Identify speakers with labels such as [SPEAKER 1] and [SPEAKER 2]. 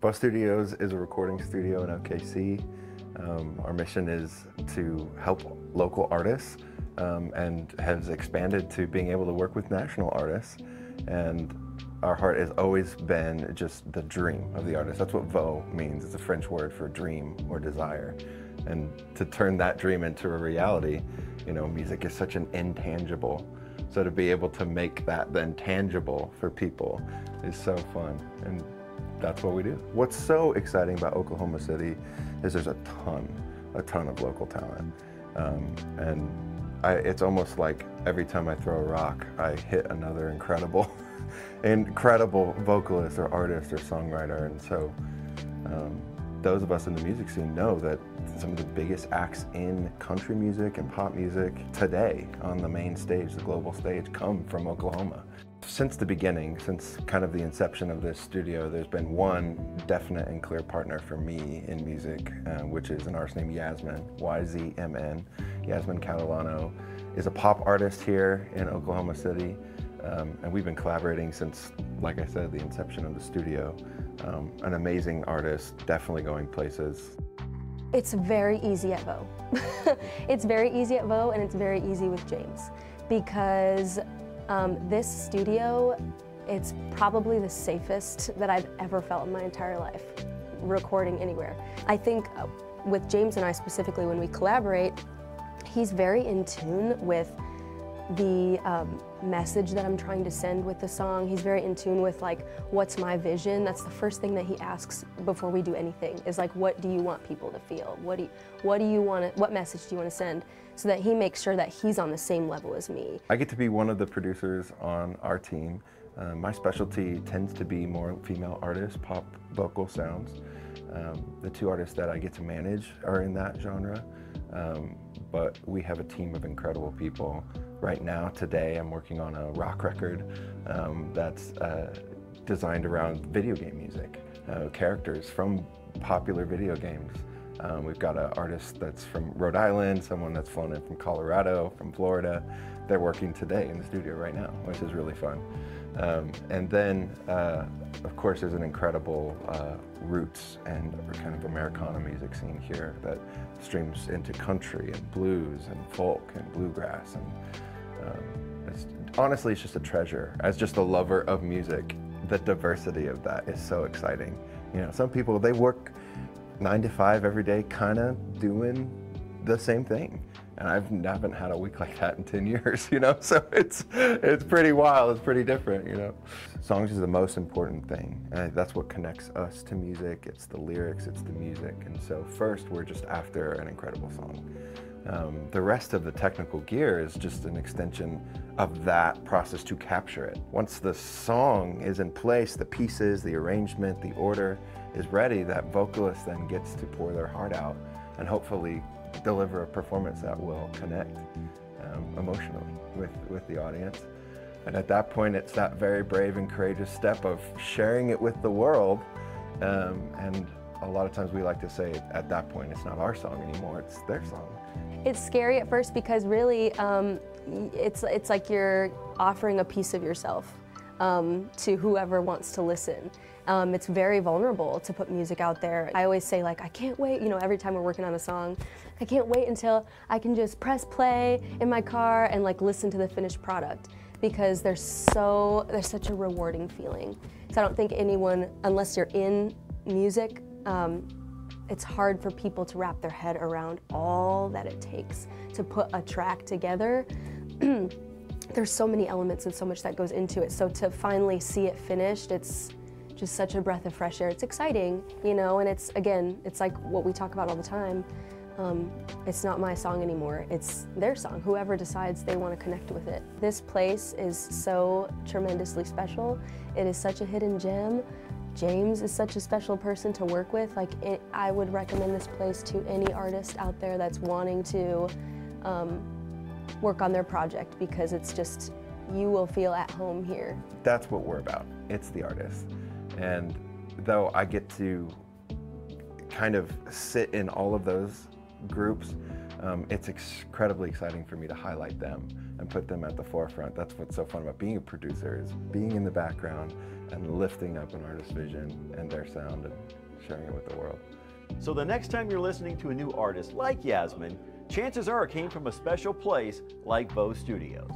[SPEAKER 1] Veux Studios is a recording studio in OKC. Um, our mission is to help local artists um, and has expanded to being able to work with national artists. And our heart has always been just the dream of the artist. That's what Veux means. It's a French word for dream or desire. And to turn that dream into a reality, you know, music is such an intangible. So to be able to make that then tangible for people is so fun. And that's what we do. What's so exciting about Oklahoma City is there's a ton, a ton of local talent. Um, and I, it's almost like every time I throw a rock, I hit another incredible, incredible vocalist or artist or songwriter. And so um, those of us in the music scene know that some of the biggest acts in country music and pop music today on the main stage, the global stage, come from Oklahoma. Since the beginning, since kind of the inception of this studio, there's been one definite and clear partner for me in music, uh, which is an artist named Yasmin, Y-Z-M-N. Yasmin Catalano is a pop artist here in Oklahoma City, um, and we've been collaborating since, like I said, the inception of the studio. Um, an amazing artist, definitely going places.
[SPEAKER 2] It's very easy at Veux. it's very easy at Veux and it's very easy with James because um, this studio, it's probably the safest that I've ever felt in my entire life, recording anywhere. I think uh, with James and I specifically, when we collaborate, he's very in tune with the um, message that I'm trying to send with the song. He's very in tune with like, what's my vision? That's the first thing that he asks before we do anything is like, what do you want people to feel? What do you, what do you want to, what message do you want to send? So that he makes sure that he's on the same level as me.
[SPEAKER 1] I get to be one of the producers on our team. Uh, my specialty tends to be more female artists, pop vocal sounds. Um, the two artists that I get to manage are in that genre. Um, but we have a team of incredible people. Right now, today, I'm working on a rock record um, that's uh, designed around video game music, uh, characters from popular video games. Um, we've got an artist that's from Rhode Island, someone that's flown in from Colorado, from Florida. They're working today in the studio right now, which is really fun. Um, and then, uh, of course, there's an incredible uh, roots and kind of Americana music scene here that streams into country and blues and folk and bluegrass. And um, it's, honestly, it's just a treasure. As just a lover of music, the diversity of that is so exciting. You know, some people, they work nine to five every day, kind of doing the same thing. And I've haven't had a week like that in 10 years, you know? So it's, it's pretty wild, it's pretty different, you know? Songs is the most important thing. And that's what connects us to music. It's the lyrics, it's the music. And so first, we're just after an incredible song. Um, the rest of the technical gear is just an extension of that process to capture it. Once the song is in place, the pieces, the arrangement, the order is ready, that vocalist then gets to pour their heart out and hopefully deliver a performance that will connect um, emotionally with, with the audience. And at that point, it's that very brave and courageous step of sharing it with the world. Um, and a lot of times we like to say at that point, it's not our song anymore, it's their song.
[SPEAKER 2] It's scary at first because really, um, it's, it's like you're offering a piece of yourself um, to whoever wants to listen. Um, it's very vulnerable to put music out there. I always say like, I can't wait, you know, every time we're working on a song, I can't wait until I can just press play in my car and like listen to the finished product because there's so, there's such a rewarding feeling. So I don't think anyone, unless you're in music, um, it's hard for people to wrap their head around all that it takes to put a track together. There's so many elements and so much that goes into it. So to finally see it finished, it's just such a breath of fresh air. It's exciting, you know, and it's, again, it's like what we talk about all the time. Um, it's not my song anymore, it's their song, whoever decides they want to connect with it. This place is so tremendously special. It is such a hidden gem. James is such a special person to work with. Like, it, I would recommend this place to any artist out there that's wanting to um, work on their project because it's just, you will feel at home here.
[SPEAKER 1] That's what we're about. It's the artist. And though I get to kind of sit in all of those groups, um, it's incredibly exciting for me to highlight them and put them at the forefront. That's what's so fun about being a producer is being in the background and lifting up an artist's vision and their sound and sharing it with the world.
[SPEAKER 3] So the next time you're listening to a new artist like Yasmin, chances are it came from a special place like Veux Studios.